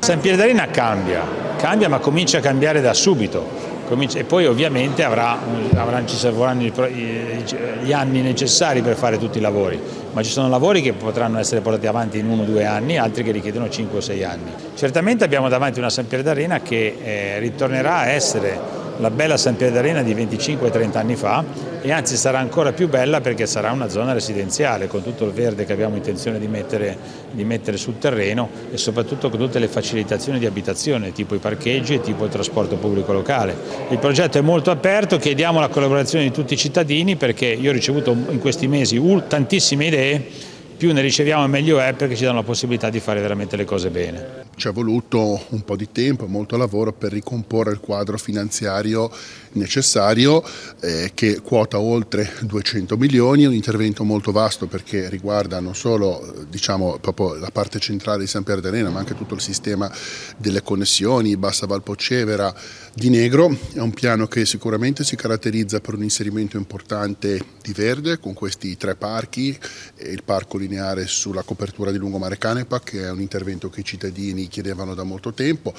San Pier d'Arena cambia, cambia ma comincia a cambiare da subito e poi ovviamente avrà, avrà, ci serviranno gli anni necessari per fare tutti i lavori, ma ci sono lavori che potranno essere portati avanti in uno o due anni, altri che richiedono 5 o 6 anni. Certamente abbiamo davanti una San Pier d'Arena che eh, ritornerà a essere la bella San Pier d'Arena di 25-30 anni fa e anzi sarà ancora più bella perché sarà una zona residenziale con tutto il verde che abbiamo intenzione di mettere, di mettere sul terreno e soprattutto con tutte le facilitazioni di abitazione tipo i parcheggi e tipo il trasporto pubblico locale. Il progetto è molto aperto, chiediamo la collaborazione di tutti i cittadini perché io ho ricevuto in questi mesi tantissime idee più ne riceviamo meglio è perché ci danno la possibilità di fare veramente le cose bene. Ci è voluto un po' di tempo, molto lavoro per ricomporre il quadro finanziario necessario eh, che quota oltre 200 milioni, un intervento molto vasto perché riguarda non solo diciamo, la parte centrale di San Pier d'Arena ma anche tutto il sistema delle connessioni, Bassa Valpocevera, di Negro, è un piano che sicuramente si caratterizza per un inserimento importante di verde con questi tre parchi, il parco lineare sulla copertura di lungomare Canepa che è un intervento che i cittadini chiedevano da molto tempo,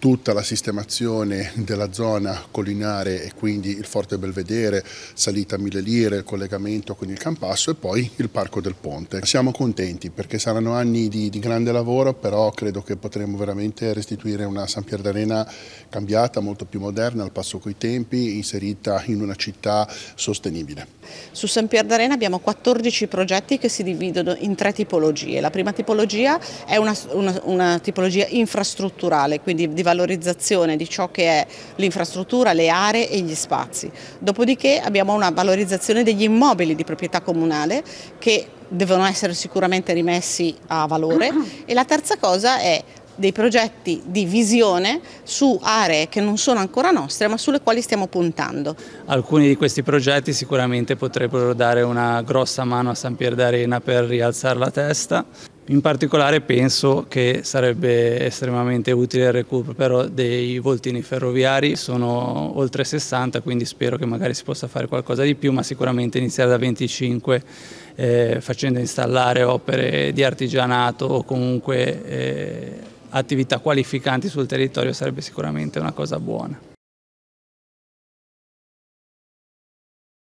tutta la sistemazione della zona collinare e quindi il Forte Belvedere, salita a Mille Lire, il collegamento con il Campasso e poi il Parco del Ponte. Siamo contenti perché saranno anni di, di grande lavoro, però credo che potremo veramente restituire una San Pier d'Arena cambiata, molto più moderna, al passo coi tempi, inserita in una città sostenibile. Su San Pier d'Arena abbiamo 14 progetti che si dividono in tre tipologie. La prima tipologia è una, una, una tipologia infrastrutturale, quindi di valorizzazione di ciò che è l'infrastruttura, le aree e gli spazi. Dopodiché abbiamo una valorizzazione degli immobili di proprietà comunale che devono essere sicuramente rimessi a valore e la terza cosa è dei progetti di visione su aree che non sono ancora nostre ma sulle quali stiamo puntando. Alcuni di questi progetti sicuramente potrebbero dare una grossa mano a San Pier d'Arena per rialzare la testa. In particolare penso che sarebbe estremamente utile il recupero dei voltini ferroviari, sono oltre 60 quindi spero che magari si possa fare qualcosa di più ma sicuramente iniziare da 25 eh, facendo installare opere di artigianato o comunque eh, attività qualificanti sul territorio sarebbe sicuramente una cosa buona.